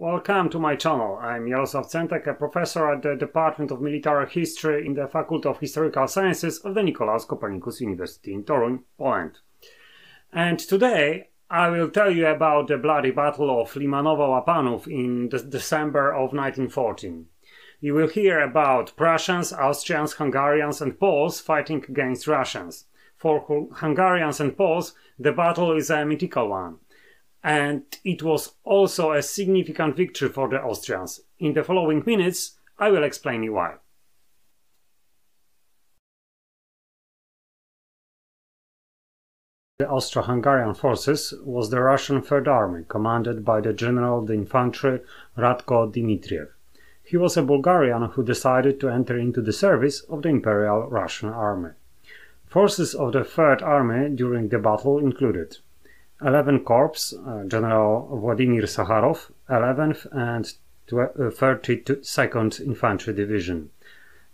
Welcome to my channel. I'm Jarosław Centek, a professor at the Department of Military History in the Faculty of Historical Sciences of the Nicolaus Copernicus University in Toruń, Poland. And today I will tell you about the bloody Battle of Limanowa Łapanów in December of 1914. You will hear about Prussians, Austrians, Hungarians, and Poles fighting against Russians. For Hungarians and Poles, the battle is a mythical one and it was also a significant victory for the Austrians. In the following minutes, I will explain you why. The Austro-Hungarian forces was the Russian Third Army, commanded by the General of the Infantry Radko Dmitriev. He was a Bulgarian who decided to enter into the service of the Imperial Russian Army. Forces of the Third Army during the battle included 11 Corps, uh, General Vladimir Sakharov, 11th and 32nd uh, Infantry Division.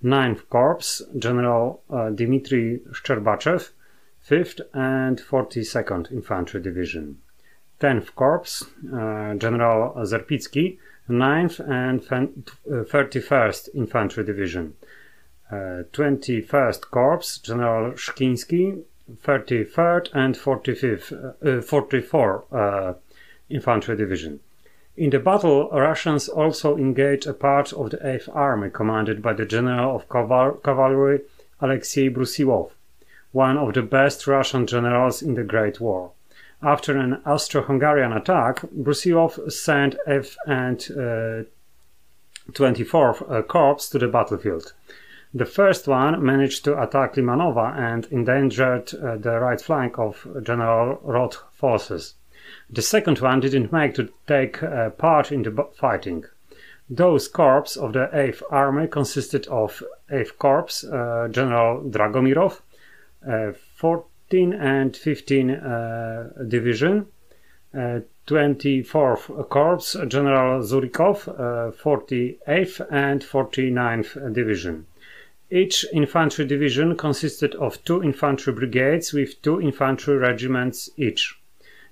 9th Corps, General uh, Dmitry Shcherbachev, 5th and 42nd Infantry Division. 10th Corps, uh, General Zerpitsky, 9th and 31st Infantry Division. 21st Corps, General Shkinsky, 33rd and 45th, uh, 44 uh, Infantry Division. In the battle, Russians also engaged a part of the 8th Army commanded by the General of Caval Cavalry Alexei Brusilov, one of the best Russian generals in the Great War. After an Austro-Hungarian attack, Brusilov sent F and uh, 24th uh, Corps to the battlefield. The first one managed to attack Limanowa and endangered uh, the right flank of General Roth forces. The second one didn't make to take uh, part in the fighting. Those corps of the 8th Army consisted of 8th Corps, uh, General Dragomirov, 14 uh, and 15 uh, Division, 24th uh, Corps, General Zurikov, 48th and 49th Division. Each infantry division consisted of two infantry brigades with two infantry regiments each.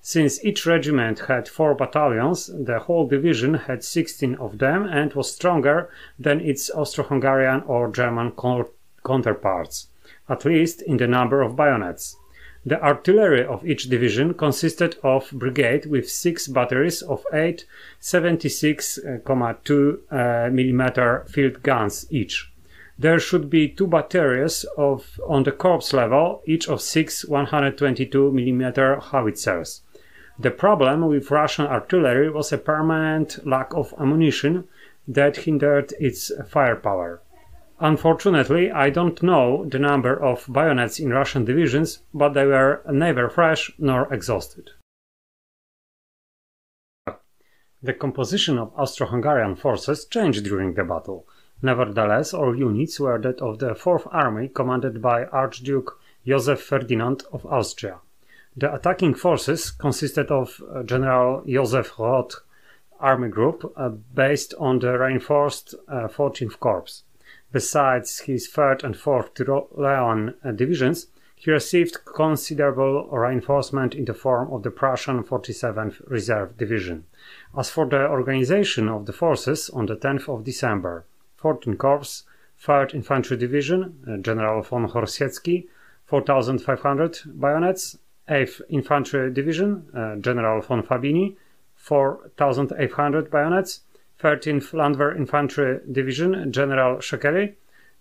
Since each regiment had four battalions, the whole division had 16 of them and was stronger than its Austro-Hungarian or German counterparts, at least in the number of bayonets. The artillery of each division consisted of brigade with six batteries of eight 76,2 uh, mm field guns each. There should be two batteries of on the corps level, each of six 122 mm howitzers. The problem with Russian artillery was a permanent lack of ammunition that hindered its firepower. Unfortunately, I don't know the number of bayonets in Russian divisions, but they were neither fresh nor exhausted. The composition of Austro-Hungarian forces changed during the battle. Nevertheless, all units were that of the Fourth Army commanded by Archduke Joseph Ferdinand of Austria. The attacking forces consisted of uh, General Joseph Roth army group uh, based on the reinforced uh, 14th Corps. Besides his 3rd and 4th Tyrolean uh, divisions, he received considerable reinforcement in the form of the Prussian 47th Reserve Division. As for the organization of the forces on the 10th of December, 14 Corps, 3rd Infantry Division, uh, General von Horsiecki, 4,500 bayonets, 8th Infantry Division, uh, General von Fabini, 4,800 bayonets, 13th Landwehr Infantry Division, General Szekely,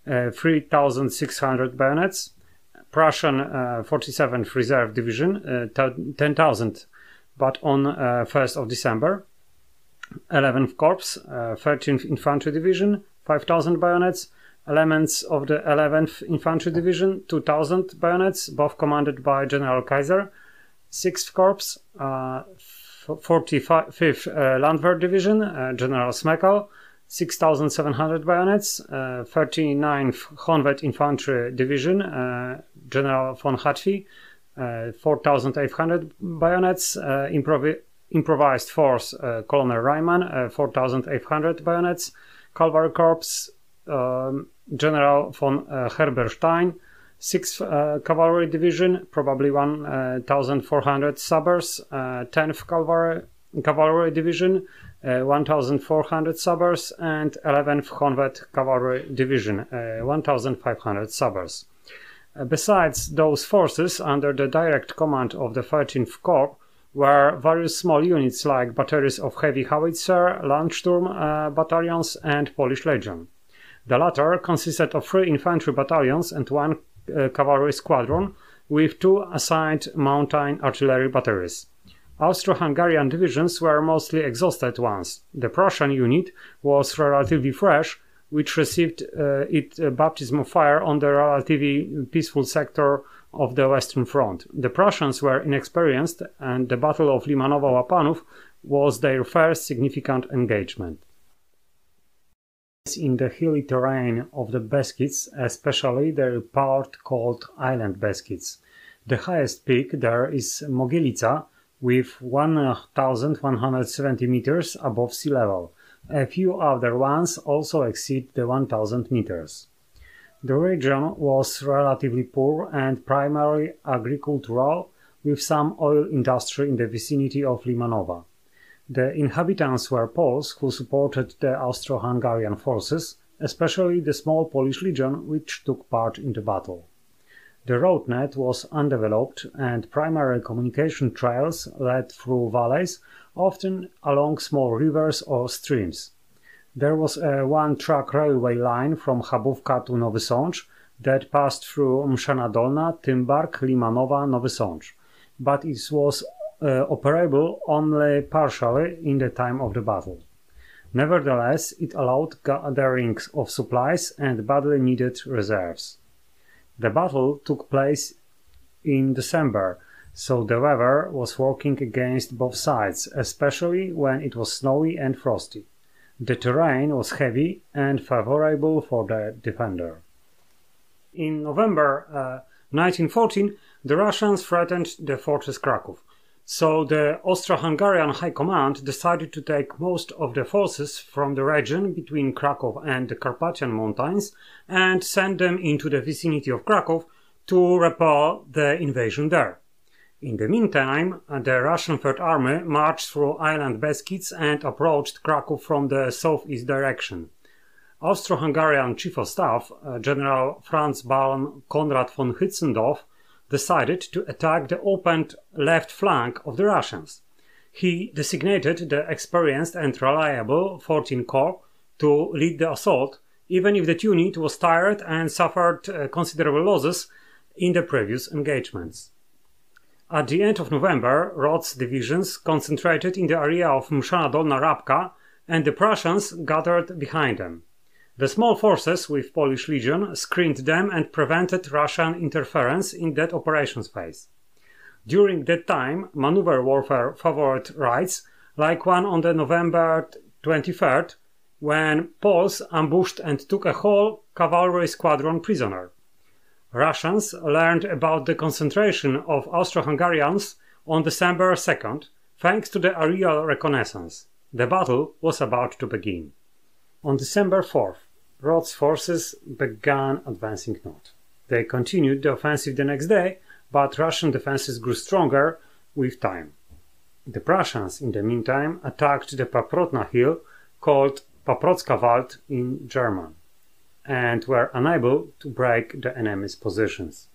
uh, 3,600 bayonets, Prussian uh, 47th Reserve Division, uh, 10,000, but on 1st of December, 11th Corps, 13th Infantry Division, 5,000 bayonets, elements of the 11th Infantry Division, 2,000 bayonets, both commanded by General Kaiser, 6th Corps, uh, 45th uh, Landwehr Division, uh, General Smekal, 6,700 bayonets, uh, 39th Honved Infantry Division, uh, General von Hatvi, uh, 4,800 bayonets, uh, improv improvised force, Colonel Reimann, 4,800 bayonets, Cavalry Corps, um, General von uh, Herberstein, 6th uh, Cavalry Division, probably 1,400 uh, sabers, 10th Cavalry, Cavalry Division, uh, 1,400 sabres, and 11th Honved Cavalry Division, uh, 1,500 sabres. Uh, besides those forces under the direct command of the 13th Corps, were various small units like batteries of heavy howitzer, Landsturm uh, battalions, and Polish Legion. The latter consisted of three infantry battalions and one uh, cavalry squadron, with two assigned mountain artillery batteries. Austro-Hungarian divisions were mostly exhausted ones. The Prussian unit was relatively fresh, which received uh, its uh, baptism of fire on the relatively peaceful sector of the Western Front. The Prussians were inexperienced, and the Battle of Limanowa-Łapanów was their first significant engagement. In the hilly terrain of the Beskids, especially the part called Island Beskids. The highest peak there is Mogielica, with 1170 meters above sea level. A few other ones also exceed the 1000 meters. The region was relatively poor and primarily agricultural, with some oil industry in the vicinity of Limanowa. The inhabitants were Poles who supported the Austro-Hungarian forces, especially the small Polish legion which took part in the battle. The road net was undeveloped and primary communication trails led through valleys, often along small rivers or streams. There was a one-track railway line from Chabówka to Nowy Sącz that passed through Mszana Dolna, Tymbark, Limanowa, Nowy Sącz, but it was uh, operable only partially in the time of the battle. Nevertheless, it allowed gathering of supplies and badly needed reserves. The battle took place in December, so the weather was working against both sides, especially when it was snowy and frosty. The terrain was heavy and favorable for the defender. In November uh, 1914, the Russians threatened the fortress Krakow, so the Austro-Hungarian High Command decided to take most of the forces from the region between Krakow and the Carpathian Mountains and send them into the vicinity of Krakow to repel the invasion there. In the meantime, the Russian Third Army marched through Island Beskids and approached Krakow from the southeast direction. Austro-Hungarian Chief of Staff, uh, General Franz Baron Conrad von Hötzendorf, decided to attack the opened left flank of the Russians. He designated the experienced and reliable 14 Corps to lead the assault, even if the unit was tired and suffered uh, considerable losses in the previous engagements. At the end of November, Roth's divisions concentrated in the area of Mszana Dolna Rabka, and the Prussians gathered behind them. The small forces with Polish Legion screened them and prevented Russian interference in that operations phase. During that time, maneuver warfare favored raids, like one on the November 23rd, when Poles ambushed and took a whole cavalry squadron prisoner. Russians learned about the concentration of Austro-Hungarians on December 2nd, thanks to the aerial reconnaissance. The battle was about to begin. On December 4th, Roth's forces began advancing north. They continued the offensive the next day, but Russian defenses grew stronger with time. The Prussians, in the meantime, attacked the Paprotna hill, called Paprotska Wald in German, and were unable to break the enemy's positions.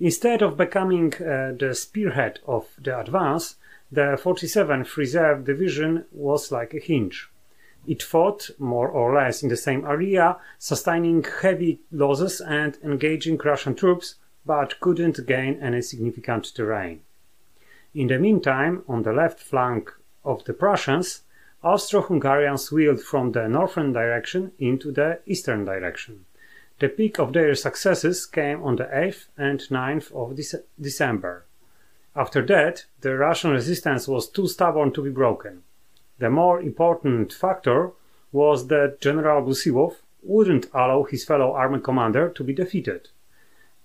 Instead of becoming uh, the spearhead of the advance, the 47th Reserve Division was like a hinge. It fought more or less in the same area, sustaining heavy losses and engaging Russian troops, but couldn't gain any significant terrain. In the meantime, on the left flank of the Prussians, Austro-Hungarians wheeled from the northern direction into the eastern direction. The peak of their successes came on the 8th and 9th of December. After that, the Russian resistance was too stubborn to be broken. The more important factor was that General Brusilov wouldn't allow his fellow army commander to be defeated.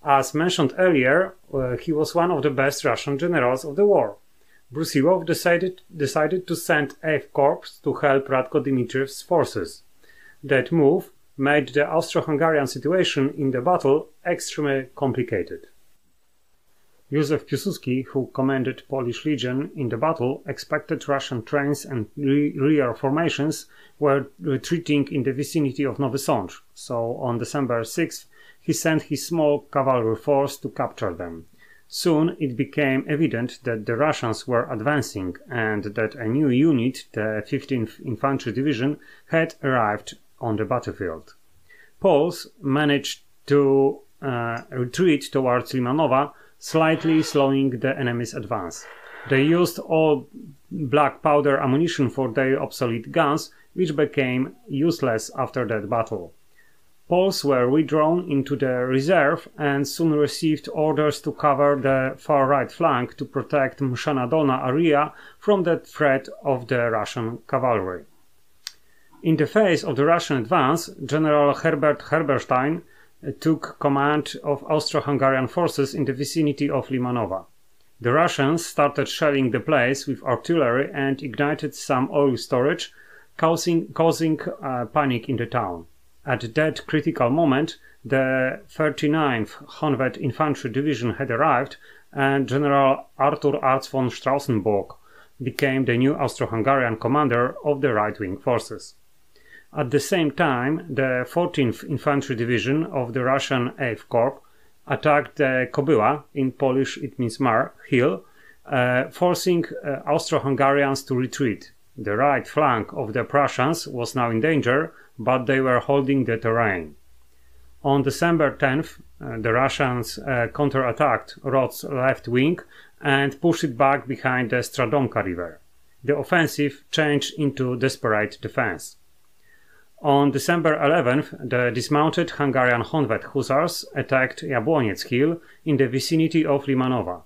As mentioned earlier, uh, he was one of the best Russian generals of the war. Brusilov decided, decided to send 8th Corps to help Radko Dmitriev's forces. That move made the Austro-Hungarian situation in the battle extremely complicated. Józef Piłsudski, who commanded Polish Legion in the battle, expected Russian trains and re rear formations were retreating in the vicinity of Nowy Sącz, so on December 6th he sent his small cavalry force to capture them. Soon it became evident that the Russians were advancing and that a new unit, the 15th Infantry Division, had arrived on the battlefield. Poles managed to uh, retreat towards Limanowa, slightly slowing the enemy's advance. They used all black powder ammunition for their obsolete guns, which became useless after that battle. Poles were withdrawn into the reserve and soon received orders to cover the far right flank to protect Mszana Dolna area from the threat of the Russian cavalry. In the face of the Russian advance, General Herbert Herberstein took command of Austro-Hungarian forces in the vicinity of Limanowa. The Russians started shelling the place with artillery and ignited some oil storage, causing, causing uh, panic in the town. At that critical moment, the 39th Honved Infantry Division had arrived, and General Arthur Arz von Straußenburg became the new Austro-Hungarian commander of the right-wing forces. At the same time, the 14th Infantry Division of the Russian 8th Corps attacked the Kobyla, in Polish it means Mar, hill, uh, forcing uh, Austro-Hungarians to retreat. The right flank of the Prussians was now in danger, but they were holding the terrain. On December 10th, uh, the Russians uh, counterattacked Roth's left wing and pushed it back behind the Stradomka River. The offensive changed into desperate defense. On December 11th, the dismounted Hungarian Honved Hussars attacked Jabłoniec Hill in the vicinity of Limanowa.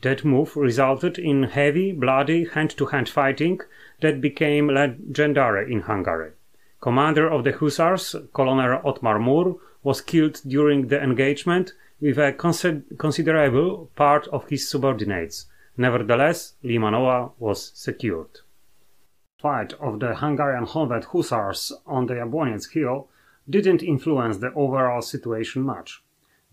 That move resulted in heavy, bloody hand-to-hand fighting that became legendary in Hungary. Commander of the Hussars, Colonel Ottmár Muhr, was killed during the engagement with a considerable part of his subordinates. Nevertheless, Limanowa was secured fight of the Hungarian Honved Hussars on the Jabłoniec hill didn't influence the overall situation much.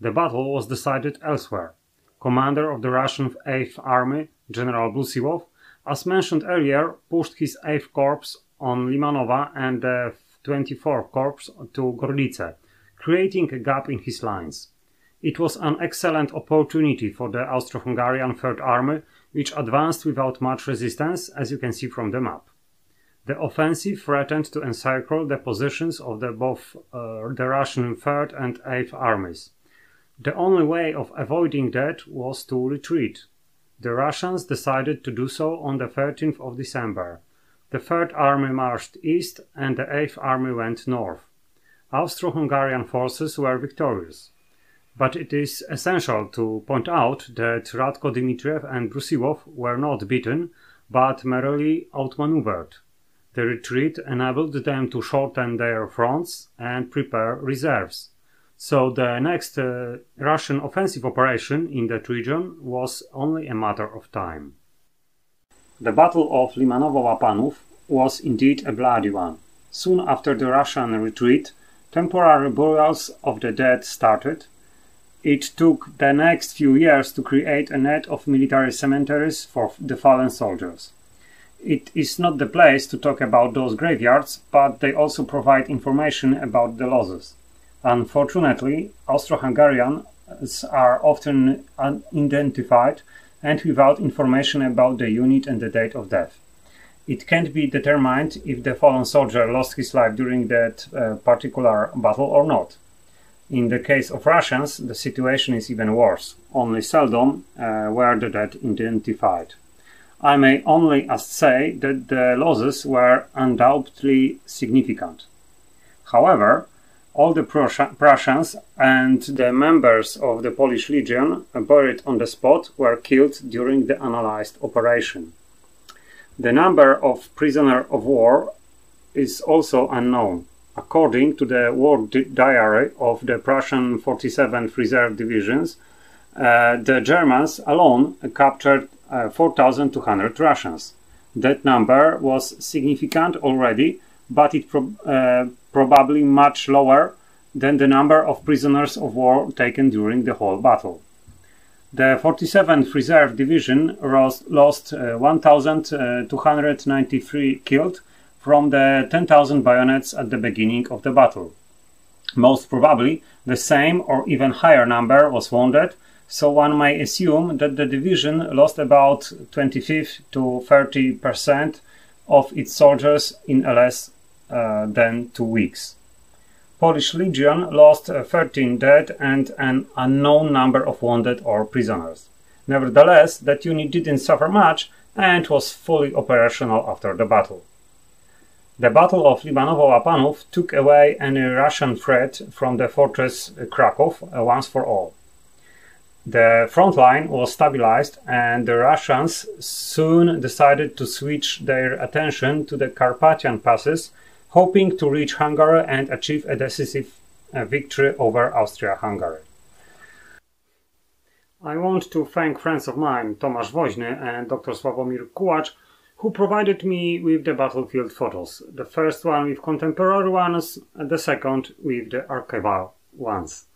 The battle was decided elsewhere. Commander of the Russian 8th Army, General Brusilov, as mentioned earlier, pushed his 8th Corps on Limanowa and the 24th Corps to Gorlice, creating a gap in his lines. It was an excellent opportunity for the Austro-Hungarian Third Army, which advanced without much resistance, as you can see from the map. The offensive threatened to encircle the positions of the both uh, the Russian Third and Eighth armies. The only way of avoiding that was to retreat. The Russians decided to do so on the 13th of December. The Third Army marched east and the Eighth Army went north. Austro-Hungarian forces were victorious. But it is essential to point out that Radko Dmitriev and Brusilov were not beaten, but merely outmaneuvered. The retreat enabled them to shorten their fronts and prepare reserves. So the next uh, Russian offensive operation in that region was only a matter of time. The Battle of Limanowa-Łapanów was indeed a bloody one. Soon after the Russian retreat, temporary burials of the dead started. It took the next few years to create a net of military cemeteries for the fallen soldiers. It is not the place to talk about those graveyards, but they also provide information about the losses. Unfortunately, Austro-Hungarians are often unidentified and without information about the unit and the date of death. It can't be determined if the fallen soldier lost his life during that uh, particular battle or not. In the case of Russians, the situation is even worse. Only seldom uh, were the dead identified. I may only say that the losses were undoubtedly significant. However, all the Prussians and the members of the Polish Legion buried on the spot were killed during the analyzed operation. The number of prisoners of war is also unknown. According to the war di diary of the Prussian 47th Reserve Divisions, uh, the Germans alone captured uh, 4,200 Russians. That number was significant already, but it pro uh, probably much lower than the number of prisoners of war taken during the whole battle. The 47th Reserve Division lost uh, 1,293 killed from the 10,000 bayonets at the beginning of the battle. Most probably, the same or even higher number was wounded, so one may assume that the division lost about 25 to 30 percent of its soldiers in a less than two weeks. Polish Legion lost uh, 13 dead and an unknown number of wounded or prisoners. Nevertheless, that unit didn't suffer much and was fully operational after the battle. The Battle of Limanowa-Łapanów took away any Russian threat from the fortress Krakow uh, once for all. The front line was stabilized and the Russians soon decided to switch their attention to the Carpathian passes, hoping to reach Hungary and achieve a decisive uh, victory over Austria-Hungary. I want to thank friends of mine, Tomasz Woźny and Dr. Sławomir Kułacz, who provided me with the battlefield photos. The first one with contemporary ones, and the second with the archival ones.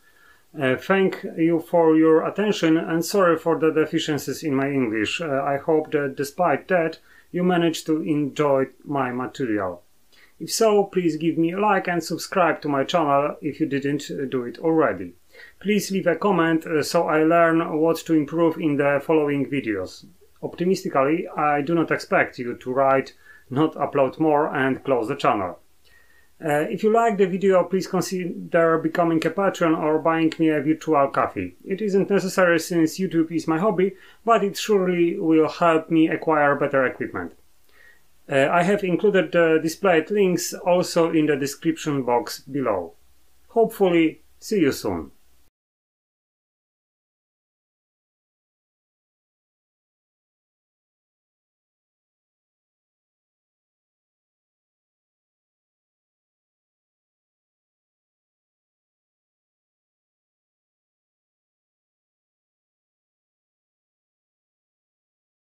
Uh, thank you for your attention and sorry for the deficiencies in my English. Uh, I hope that despite that you managed to enjoy my material. If so, please give me a like and subscribe to my channel if you didn't do it already. Please leave a comment uh, so I learn what to improve in the following videos. Optimistically, I do not expect you to write not upload more and close the channel. Uh, if you like the video, please consider becoming a patron or buying me a virtual coffee. It isn't necessary since YouTube is my hobby, but it surely will help me acquire better equipment. Uh, I have included the displayed links also in the description box below. Hopefully, see you soon.